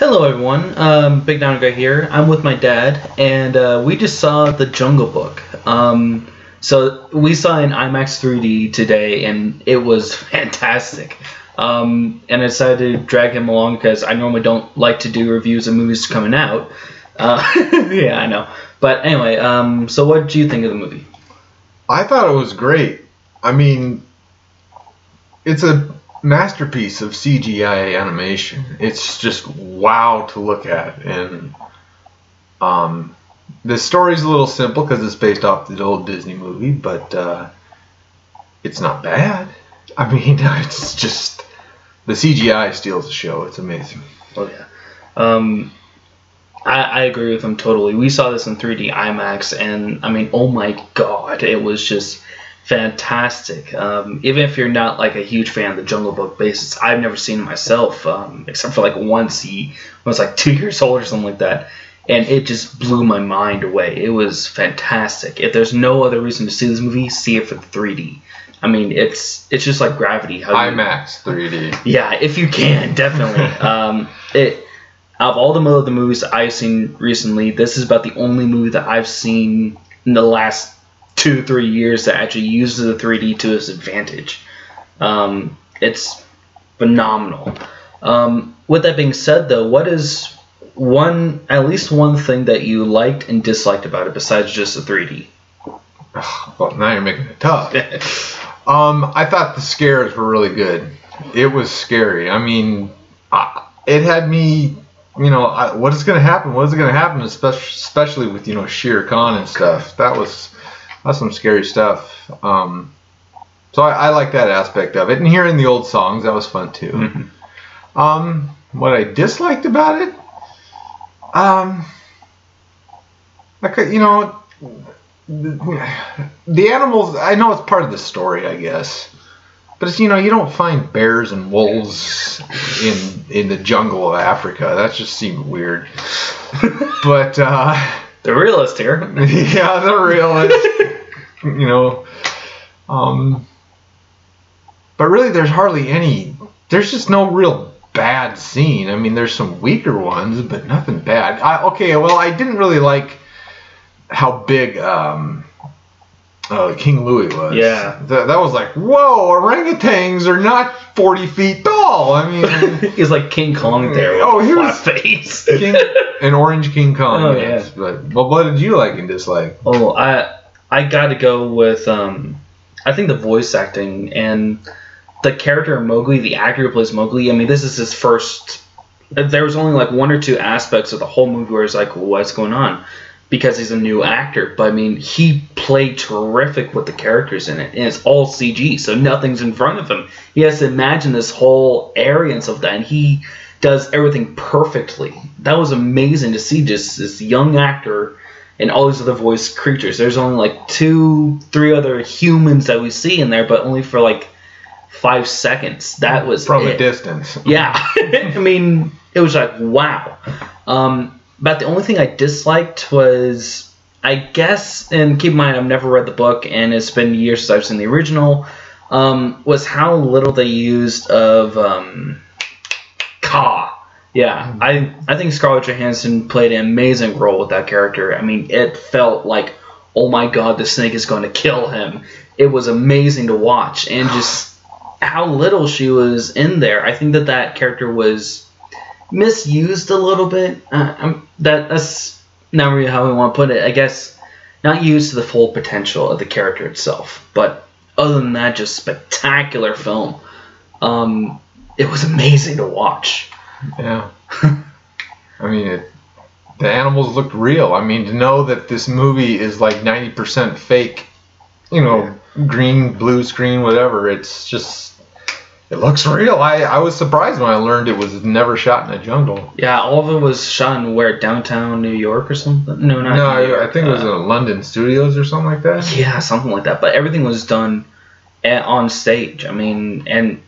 Hello, everyone. Um, Big Dino Guy here. I'm with my dad, and uh, we just saw The Jungle Book. Um, so we saw in IMAX 3D today, and it was fantastic. Um, and I decided to drag him along because I normally don't like to do reviews of movies coming out. Uh, yeah, I know. But anyway, um, so what did you think of the movie? I thought it was great. I mean, it's a masterpiece of CGI animation. It's just wow to look at, and um, the story's a little simple because it's based off the old Disney movie, but uh, it's not bad. I mean, it's just the CGI steals the show. It's amazing. Oh yeah. Um, I, I agree with him totally. We saw this in 3D IMAX, and I mean, oh my god, it was just fantastic. Um, even if you're not like a huge fan of the Jungle Book basis, I've never seen it myself, um, except for like once he was like two years old or something like that, and it just blew my mind away. It was fantastic. If there's no other reason to see this movie, see it for the 3D. I mean, it's it's just like Gravity. How IMAX 3D. Yeah, if you can, definitely. um, it out of all the, the movies I've seen recently, this is about the only movie that I've seen in the last two, three years that actually uses the 3D to its advantage. Um, it's phenomenal. Um, with that being said, though, what is one, at least one thing that you liked and disliked about it besides just the 3D? Well, now you're making it tough. um, I thought the scares were really good. It was scary. I mean, I, it had me you know, I, what is going to happen? What is going to happen? Especially, especially with you know Shere Khan and stuff. That was that's some scary stuff. Um, so I, I like that aspect of it, and hearing the old songs that was fun too. Mm-hmm. Um, what I disliked about it, um, you know, the, the animals. I know it's part of the story, I guess. But it's you know you don't find bears and wolves in in the jungle of Africa. That just seemed weird. but uh, the realist here. yeah, the realist. You know, um, but really, there's hardly any. There's just no real bad scene. I mean, there's some weaker ones, but nothing bad. I, okay, well, I didn't really like how big um, uh, King Louie was. Yeah. That, that was like, whoa, orangutans are not 40 feet tall. I mean, he's like King Kong there. oh, he was face. King, an orange King Kong. Oh, yes. yeah. But, but what did you like and dislike? Oh, I I got to go with um, I think the voice acting and the character of Mowgli, the actor who plays Mowgli. I mean, this is his first. There was only like one or two aspects of the whole movie where it's like, what's going on? because he's a new actor. But I mean, he played terrific with the characters in it, and it's all CG, so nothing's in front of him. He has to imagine this whole area and stuff that, and he does everything perfectly. That was amazing to see just this young actor and all these other voice creatures. There's only like two, three other humans that we see in there, but only for like five seconds. That was from it. a distance. Yeah, I mean, it was like wow. Um, but the only thing I disliked was, I guess, and keep in mind I've never read the book and it's been years since I've seen the original, um, was how little they used of um, Kaa. Yeah, I I think Scarlett Johansson played an amazing role with that character. I mean, it felt like, oh my god, the snake is going to kill him. It was amazing to watch, and just how little she was in there. I think that that character was misused a little bit. Uh, that that's not really how we want to put it. I guess not used to the full potential of the character itself. But other than that, just spectacular film. Um, it was amazing to watch. Yeah. I mean, it, the animals looked real. I mean, to know that this movie is like 90% fake, you know, yeah. green, blue screen, whatever, it's just it looks real. I, I was surprised when I learned it was never shot in a jungle. Yeah, all of it was shot in where downtown New York or something. No, not. No, I, I, think it was uh, in London studios or something like that. Yeah, something like that. But everything was done at, on stage. I mean, and uh,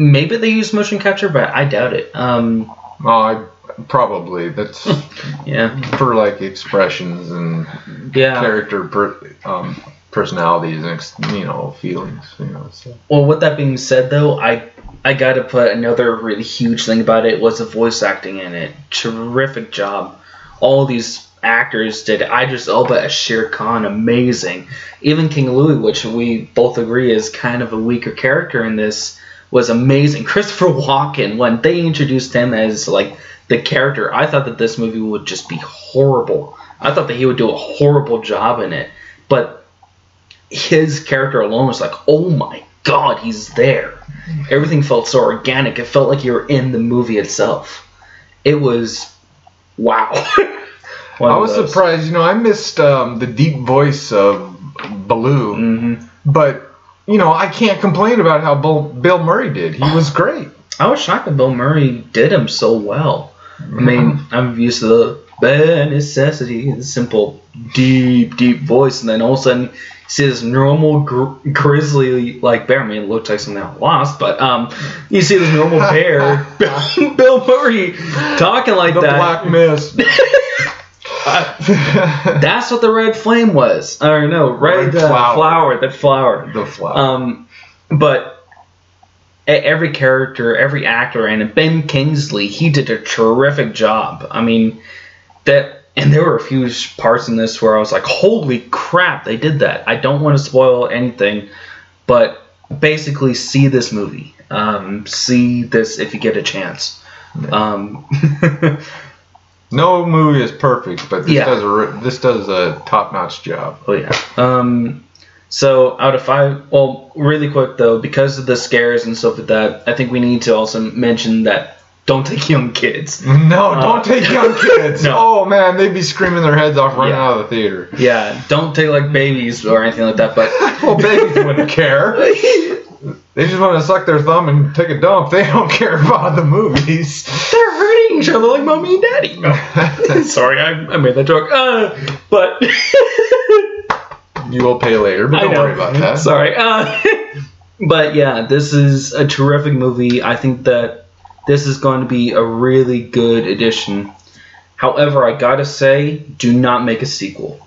maybe they use motion capture, but I doubt it. Um, oh, I probably that's yeah for like expressions and yeah character per, um personalities and you know feelings. You know. So. Well, with that being said, though, I I got to put another really huge thing about it was the voice acting in it. Terrific job. All these actors did. Idris Elba as Shere Khan, amazing. Even King Louie, which we both agree is kind of a weaker character in this, was amazing. Christopher Walken, when they introduced him as like the character, I thought that this movie would just be horrible. I thought that he would do a horrible job in it, but his character alone was like, oh my god, he's there. Everything felt so organic. It felt like you were in the movie itself. It was wow. I was surprised. You know, I missed um, the deep voice of Baloo, hmm but you know, I can't complain about how Bill, Bill Murray did. He was great. I was shocked that Bill Murray did him so well. I mean, I'm used to the bare necessity, the simple, deep, deep voice, and then all of a sudden you see this normal gr- grizzly like bear. I mean, it looks like something I lost, but um, you see this normal bear, Bill, Bill Murray, talking like the that. Black Mist. That's what the red flame was. Or no, red, Red uh, flower. The flower. the flower. Um, but every character, every actor, and Ben Kingsley, he did a terrific job. I mean, that, and there were a few parts in this where I was like, "Holy crap, they did that!" I don't want to spoil anything, but basically, see this movie. Um, see this if you get a chance. Um, no movie is perfect, but this Yeah. does a this does a top notch job. Oh yeah. Um, so out of five, well, really quick though, because of the scares and stuff like that, I think we need to also mention that don't take young kids. No, Uh, don't take young kids. no. Oh man, they'd be screaming their heads off running Yeah. out of the theater. Yeah, don't take like babies or anything like that. But Well, babies wouldn't care. They just want to suck their thumb and take a dump. They don't care about the movies. they're each other like mommy and daddy. No. Sorry, I, I made that joke. Uh, but You will pay later, but don't worry about that. Sorry. Uh, but yeah, this is a terrific movie. I think that this is going to be a really good addition. However, I gotta say, do not make a sequel.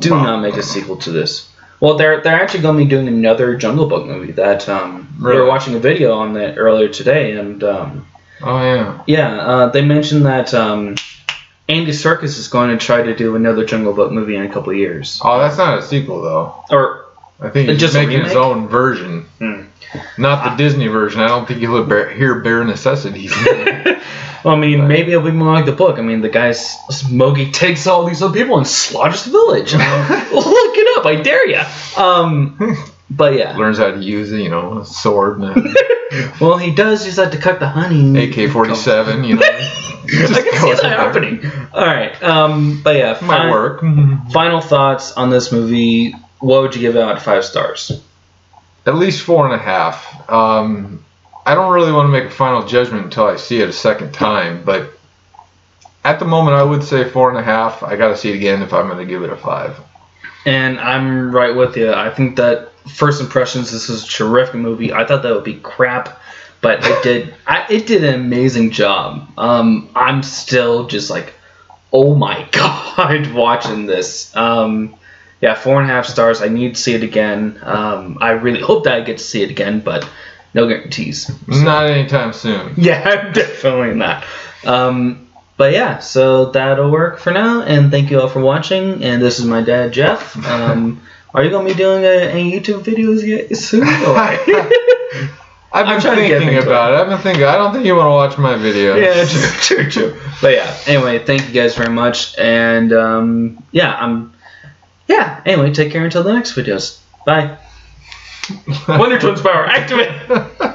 Do Wow. not make a sequel to this. Well, they're they're actually going to be doing another Jungle Book movie. That um, we were watching a video on that earlier today, and um, Oh yeah. yeah, uh, they mentioned that um, Andy Serkis is going to try to do another Jungle Book movie in a couple of years, Oh, that's not a sequel though. or I think he's Just making his own version, Hmm. not the Disney version. I don't think you'll bear, hear bare necessities. Well, I mean, maybe it'll be more like the book. I mean, the guy's Smokey takes all these other people and slaughters the village. Look it up, I dare you. Um, but yeah, Learns how to use it, you know, a sword and well, he does use that to cut the honey. AK-47. You know, I can see that happening. All right, um, but yeah, might work. Final thoughts on this movie. What would you give out five stars? At least four and a half. Um, I don't really want to make a final judgment until I see it a second time, but at the moment, I would say four and a half. I got to see it again if I'm going to give it a five. And I'm right with you. I think that first impressions, this is a terrific movie. I thought that would be crap, but it did. I, it did an amazing job. Um, I'm still just like, oh my god, watching this. Um, yeah, four and a half stars. I need to see it again. Um, I really hope that I get to see it again, but no guarantees. Not anytime soon. Yeah, definitely not. Um, but yeah, so that'll work for now. And thank you all for watching. And this is my dad, Jeff. Um, are you gonna be doing a, any YouTube videos yet soon? Or- I've I'm been trying to get thinking about it. I've been thinking. I don't think you want to watch my video. yeah, true, true, true. But yeah, anyway, thank you guys very much. And um, yeah, I'm. Yeah. Anyway, take care until the next videos. Bye. Wonder Twins power activate.